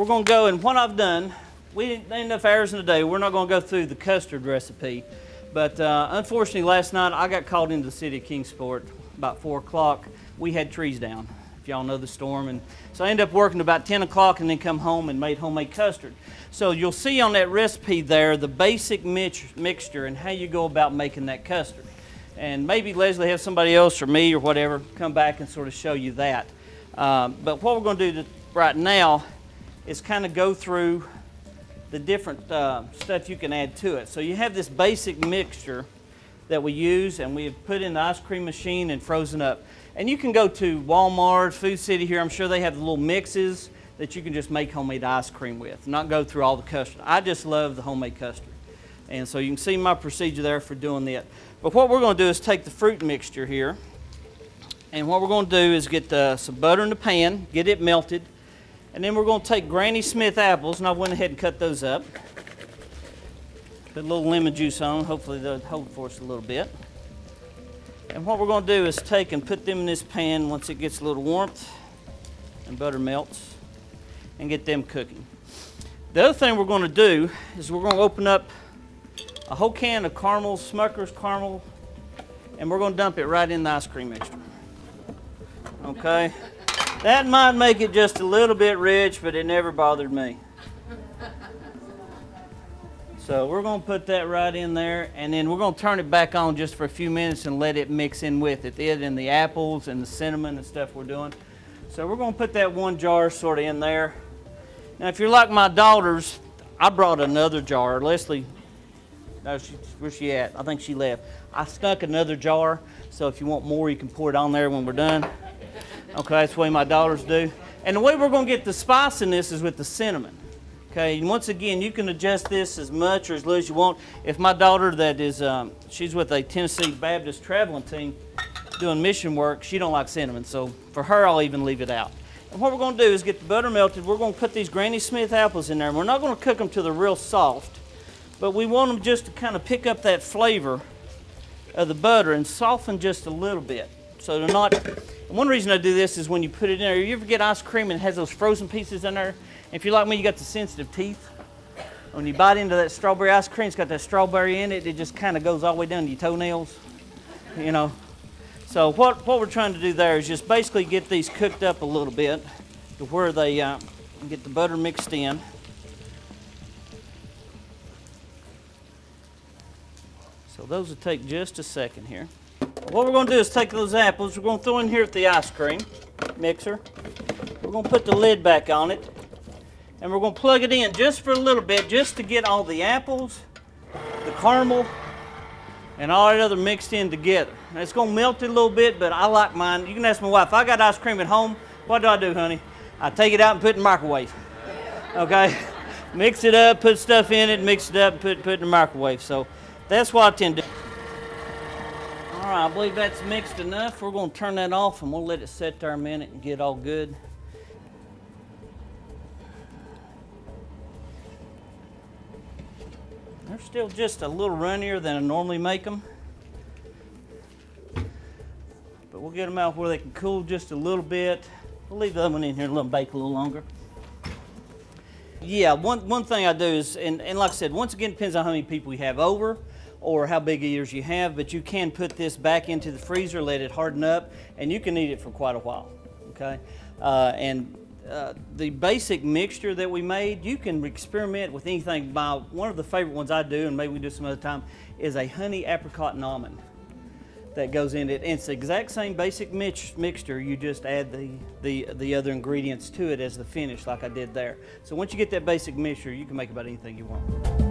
we're going to go, and what I've done, we didn't enough hours in the day. We're not going to go through the custard recipe. But uh, unfortunately, last night I got called into the city of Kingsport about 4 o'clock. We had trees down, if y'all know the storm. And so I ended up working about 10 o'clock and then come home and made homemade custard. So you'll see on that recipe there the basic mix mixture and how you go about making that custard. And maybe Leslie have somebody else or me or whatever come back and sort of show you that. Um, but what we're going to do right now is kind of go through the different uh, stuff you can add to it. So you have this basic mixture that we use and we have put in the ice cream machine and frozen up. And you can go to Walmart, Food City here, I'm sure they have the little mixes that you can just make homemade ice cream with, not go through all the custard. I just love the homemade custard. And so you can see my procedure there for doing that. But what we're going to do is take the fruit mixture here, and what we're going to do is get uh, some butter in the pan, get it melted, and then we're going to take Granny Smith apples, and I went ahead and cut those up. Put a little lemon juice on, hopefully they'll hold for us a little bit. And what we're going to do is take and put them in this pan once it gets a little warmth and butter melts and get them cooking. The other thing we're going to do is we're going to open up a whole can of caramel, Smucker's caramel, and we're going to dump it right in the ice cream mixture. Okay? That might make it just a little bit rich, but it never bothered me. So we're going to put that right in there, and then we're going to turn it back on just for a few minutes and let it mix in with it, it and the apples and the cinnamon and stuff we're doing. So we're going to put that one jar sort of in there. Now, if you're like my daughters, I brought another jar. Leslie, no, she, where's she at? I think she left. I stuck another jar, so if you want more, you can pour it on there when we're done. Okay, that's the way my daughters do. And the way we're going to get the spice in this is with the cinnamon. Okay, and once again, you can adjust this as much or as little as you want. If my daughter that is, um, she's with a Tennessee Baptist traveling team doing mission work, she don't like cinnamon. So for her, I'll even leave it out. And what we're going to do is get the butter melted. We're going to put these Granny Smith apples in there. And we're not going to cook them till they're real soft, but we want them just to kind of pick up that flavor of the butter and soften just a little bit. So they're not, one reason I do this is when you put it in there, you ever get ice cream and it has those frozen pieces in there? If you're like me, you got the sensitive teeth. When you bite into that strawberry ice cream, it's got that strawberry in it. It just kind of goes all the way down to your toenails, you know. So what, what we're trying to do there is just basically get these cooked up a little bit to where they uh, get the butter mixed in. So those will take just a second here. What we're going to do is take those apples, we're going to throw in here at the ice cream mixer. We're going to put the lid back on it. And we're going to plug it in just for a little bit, just to get all the apples, the caramel, and all that other mixed in together. Now, it's going to melt a little bit, but I like mine. You can ask my wife, I got ice cream at home, what do I do, honey? I take it out and put it in the microwave. Okay? mix it up, put stuff in it, mix it up, put, put it in the microwave. So that's what I tend to do. Right, I believe that's mixed enough. We're going to turn that off and we'll let it set there a minute and get all good. They're still just a little runnier than I normally make them. But we'll get them out where they can cool just a little bit. We'll leave the one in here and let them bake a little longer. Yeah, one, one thing I do is, and, and like I said, once again, depends on how many people you have over or how big ears you have, but you can put this back into the freezer, let it harden up, and you can eat it for quite a while, okay? Uh, and uh, the basic mixture that we made, you can experiment with anything. By one of the favorite ones I do, and maybe we do some other time, is a honey apricot and almond that goes in it. It's the exact same basic mix mixture. You just add the, the the other ingredients to it as the finish, like I did there. So once you get that basic mixture, you can make about anything you want.